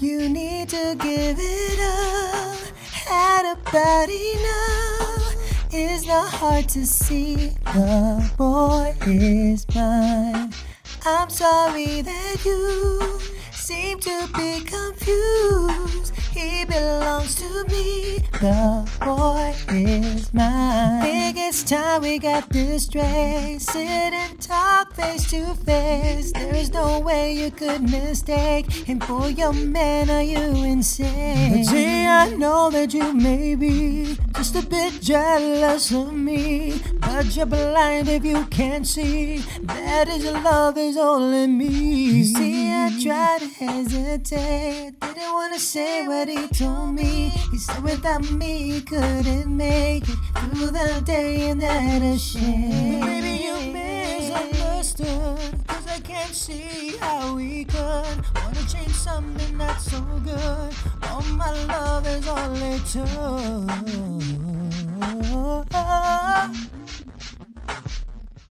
You need to give it up. Had about enough. It's not hard to see the boy is mine. I'm sorry that you seem to be confused. He belongs to me. The boy is mine. Think it's time we got this straight. Sit and talk face to face. There is no way you could mistake him for your man. Are you insane? I know that you may be just a bit jealous of me. But you're blind if you can't see that his love is all in me. See, I tried to hesitate. Didn't want to say what he told me. He said without me he couldn't make it through the day, and that a shame. Maybe you misunderstood. Cause I can't see how we could wanna change something that's so good. All it took.